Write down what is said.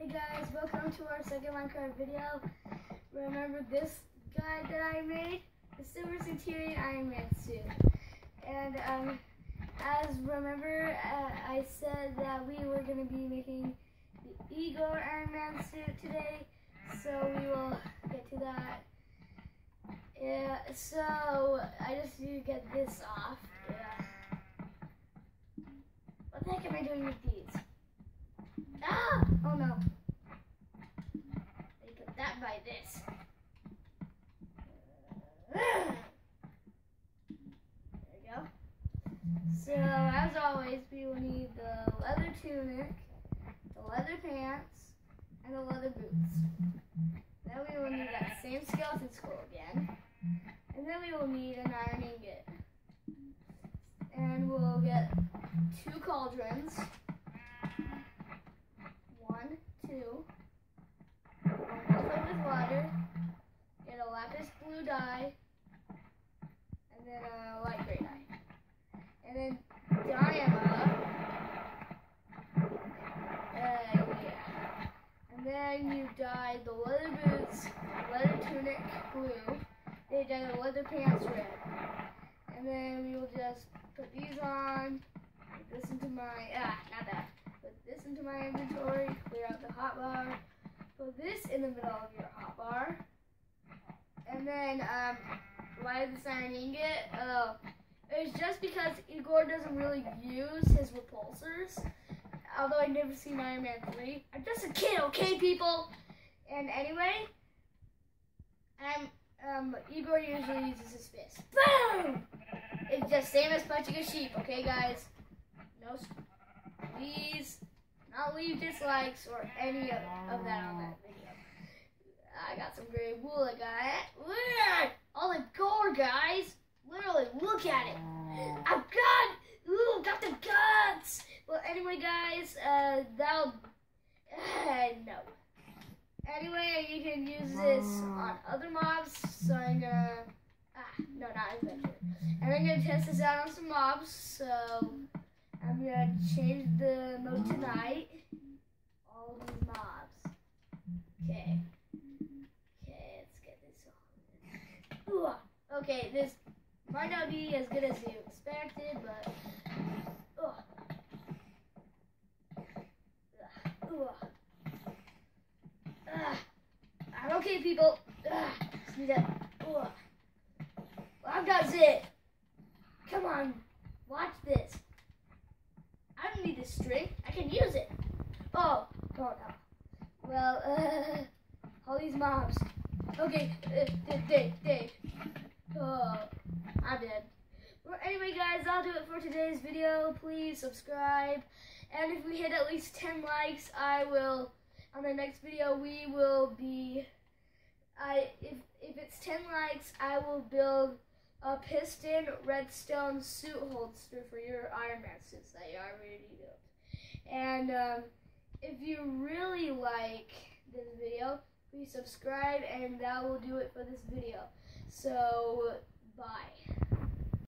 Hey guys, welcome to our second Minecraft video. Remember this guy that I made? The Silver Centurion Iron Man suit. And um, as remember, uh, I said that we were going to be making the Igor Iron Man suit today. So we will get to that. Yeah, so I just need to get this off. Yeah. What the heck am I doing with these? Oh no. They put that by this. There we go. So, as always, we will need the leather tunic, the leather pants, and the leather boots. Then we will need that same skeleton skull again. And then we will need an iron ingot. And we'll get two cauldrons. Two. Fill with water. Get a lapis blue dye. And then a light gray dye. And then diamond. Uh, yeah. And then you dye the leather boots, leather tunic blue. They dye the leather pants red. And then we will just put these on. Put this into my ah, not that. Put this into my inventory. Clear out the hotbar. Put this in the middle of your hotbar. And then um, light this iron ingot. Uh, it's just because Igor doesn't really use his repulsors. Although I never seen Iron Man 3. I'm just a kid, okay, people? And anyway, I'm, um, Igor usually uses his fist. Boom! It's just same as punching a sheep, okay, guys? No, please not leave dislikes or any of, of that on that video. I got some gray wool. I got. All the gore, guys. Literally, look at it. I've got, ooh, got the guts. Well, anyway, guys, uh, that'll, uh, no. Anyway, you can use this on other mobs, so I'm gonna, ah, no, not adventure. And I'm gonna test this out on some mobs, so I'm gonna change the mode tonight. All these mobs. Okay. Okay, let's get this on. Ooh, okay, this might not be as good as you expected, but. I'm okay, people. Well, I've got Zit. Come on, watch this. This string. I can use it. Oh, no. Well, uh, all these mobs. Okay, uh, they, they. Oh, I'm dead. Well, anyway, guys, I'll do it for today's video. Please subscribe. And if we hit at least 10 likes, I will, on the next video, we will be, I if, if it's 10 likes, I will build a piston redstone suit holster for your Iron Man suits that you already built. And um, if you really like this video, please subscribe, and that will do it for this video. So, bye.